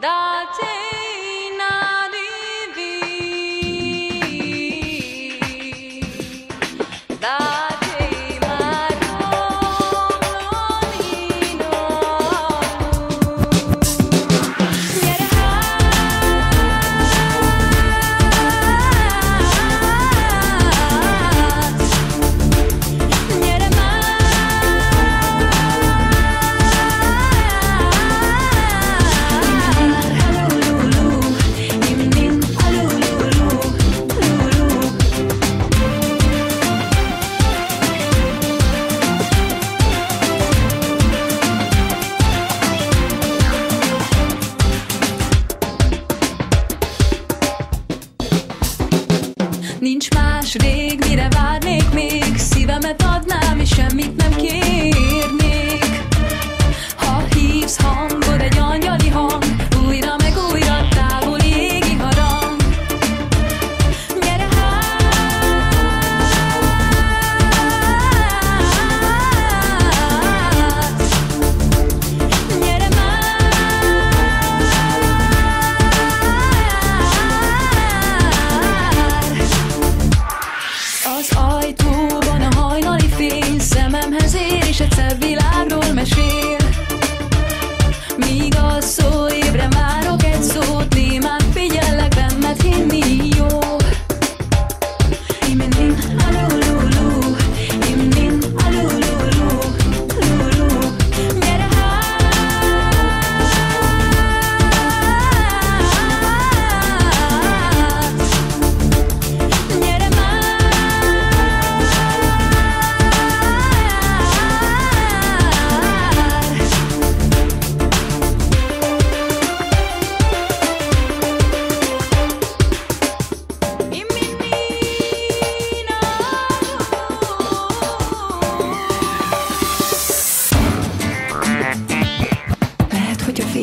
That's it. Nincs más rég, mire várnék még. Szívemet adnám, és semmit nem kívánok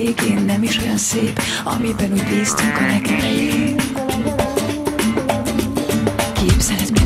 végén nem is olyan szép, amiben úgy bíztunk a legelején. Képzeled,